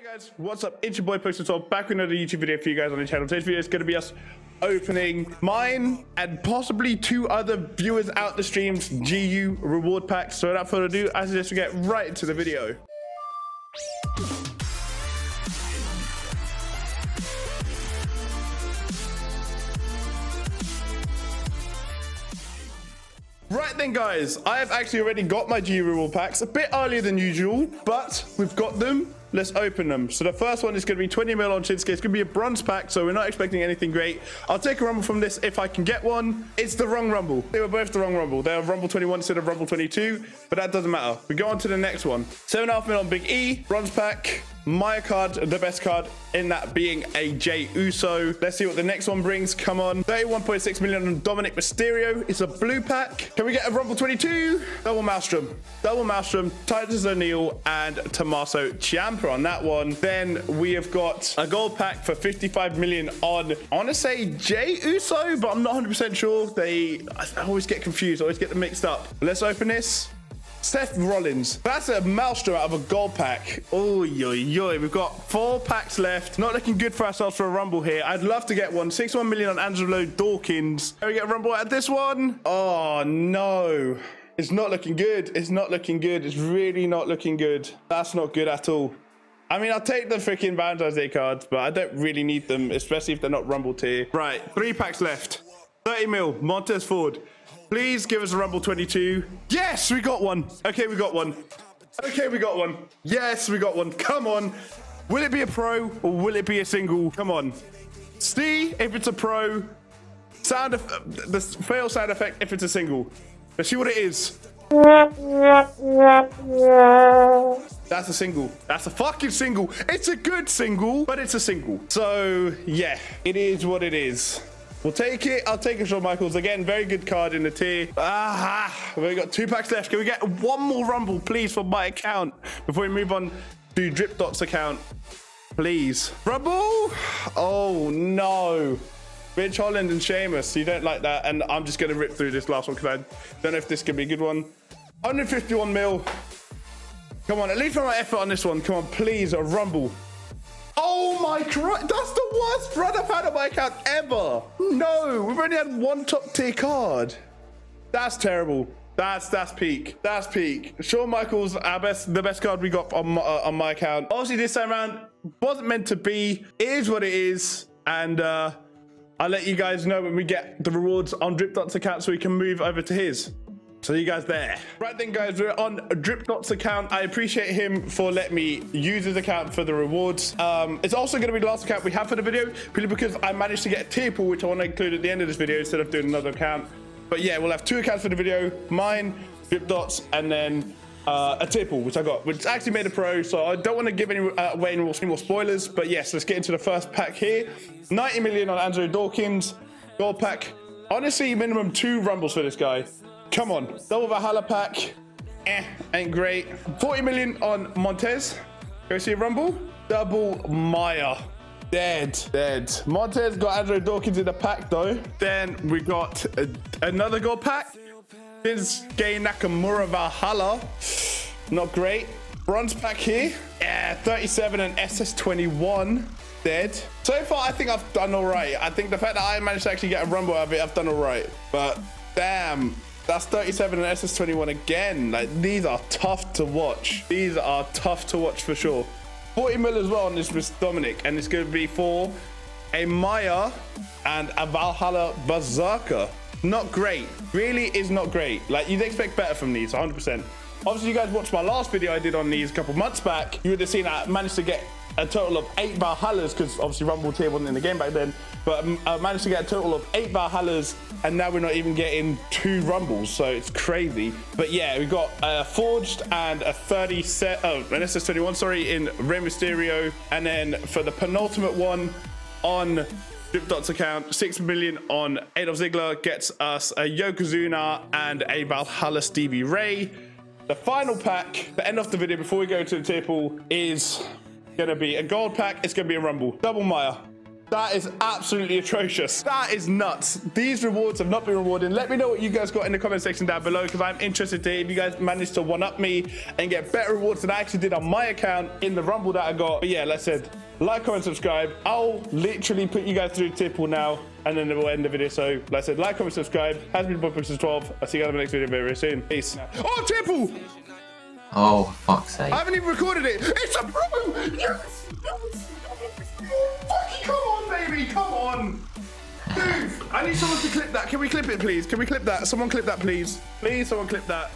Hey guys, what's up? It's your boy Pokestone back with another YouTube video for you guys on the channel. Today's video is going to be us opening mine and possibly two other viewers out the streams GU reward packs. So without further ado, I suggest we get right into the video. Right then, guys, I have actually already got my G reward packs a bit earlier than usual, but we've got them. Let's open them. So the first one is going to be 20 mil on Shinsuke. It's going to be a bronze pack, so we're not expecting anything great. I'll take a rumble from this if I can get one. It's the wrong rumble. They were both the wrong rumble. They're rumble 21 instead of rumble 22, but that doesn't matter. We go on to the next one. 7.5 mil on Big E, bronze pack. My card, the best card in that being a Jey Uso. Let's see what the next one brings. Come on. 31.6 million on Dominic Mysterio. It's a blue pack. Can we get a Rumble 22? Double Maelstrom. Double Maelstrom, Titus O'Neil, and Tommaso Ciampa on that one. Then we have got a gold pack for 55 million on, I want to say Jey Uso, but I'm not 100% sure. They, I always get confused. I always get them mixed up. Let's open this. Seth Rollins. That's a maelstrom out of a gold pack. Oh, yo, yo. We've got four packs left. Not looking good for ourselves for a rumble here. I'd love to get one. 61 million on Angelo Dawkins. Can we get a rumble at this one? Oh, no. It's not looking good. It's not looking good. It's really not looking good. That's not good at all. I mean, I'll take the freaking Valentine's Day cards, but I don't really need them, especially if they're not rumble tier. Right, three packs left. 30 mil, Montez Ford. Please give us a Rumble 22. Yes, we got one. Okay, we got one. Okay, we got one. Yes, we got one. Come on. Will it be a pro or will it be a single? Come on. See if it's a pro. Sound the fail sound effect if it's a single. Let's see what it is. That's a single. That's a fucking single. It's a good single, but it's a single. So yeah, it is what it is. We'll take it. I'll take it, Shawn Michaels. Again, very good card in the tier. Ah, we've got two packs left. Can we get one more Rumble, please, for my account before we move on to Drip Dot's account? Please. Rumble? Oh, no. Ridge Holland and Sheamus. You don't like that. And I'm just going to rip through this last one because I don't know if this can be a good one. 151 mil. Come on, at least for my effort on this one. Come on, please, a Rumble. Oh my god, that's the worst run I've had on my account ever. No, we've only had one top tier card. That's terrible. That's that's peak. That's peak. Shawn Michaels, our best, the best card we got on my, uh, on my account. Obviously, this time around wasn't meant to be. It is what it is, and uh, I'll let you guys know when we get the rewards on Drip Dot's account, so we can move over to his. So you guys there. Right then, guys, we're on Dripknot's account. I appreciate him for letting me use his account for the rewards. Um, it's also going to be the last account we have for the video, purely because I managed to get a tier pool, which I want to include at the end of this video instead of doing another account. But yeah, we'll have two accounts for the video, mine, Dripdots, and then uh, a tier pool, which I got, which actually made a pro. So I don't want to give any uh, away any more, any more spoilers. But yes, let's get into the first pack here. 90 million on Andrew Dawkins, gold pack. Honestly, minimum two rumbles for this guy. Come on. Double Valhalla pack. Eh, ain't great. 40 million on Montez. Go see a Rumble. Double Maya. Dead. Dead. Montez got Andrew Dawkins in the pack though. Then we got a, another gold pack. Shinsuke Nakamura Valhalla. Not great. Bronze pack here. Yeah, 37 and SS21. Dead. So far, I think I've done all right. I think the fact that I managed to actually get a Rumble out of it, I've done all right. But damn, that's 37 and SS21 again. Like these are tough to watch. These are tough to watch for sure. 40 mil as well on this with Dominic, and it's going to be for a Maya and a Valhalla Berserker. Not great. Really is not great. Like you'd expect better from these, 100%. Obviously, you guys watched my last video I did on these a couple months back. You would have seen I managed to get a total of eight Valhallas because obviously Rumble tier wasn't in the game back then. But um, I managed to get a total of eight Valhallas, and now we're not even getting two Rumbles, so it's crazy. But yeah, we got a Forged and a 30 set, oh, an SS21, sorry, in Rey Mysterio. And then for the penultimate one on Drip Dot's account, 6 million on Dolph Ziggler gets us a Yokozuna and a Valhalla Stevie Ray. The final pack, the end of the video before we go to the tier pool, is gonna be a gold pack. It's gonna be a rumble. Double Maya. That is absolutely atrocious. That is nuts. These rewards have not been rewarded. Let me know what you guys got in the comment section down below because I'm interested to if you guys managed to one up me and get better rewards than I actually did on my account in the rumble that I got. But yeah, like I said, like, comment, subscribe. I'll literally put you guys through Tipple now and then we'll end the video. So, like I said, like, comment, subscribe. Has been Pixels 12. I'll see you guys in the next video very, very soon. Peace. Oh, Tipple! Oh, fuck's sake. I haven't even recorded it. It's a pro! Yes! Fucking come on, baby! Come on! Dude, I need someone to clip that. Can we clip it, please? Can we clip that? Someone clip that, please. Please, someone clip that.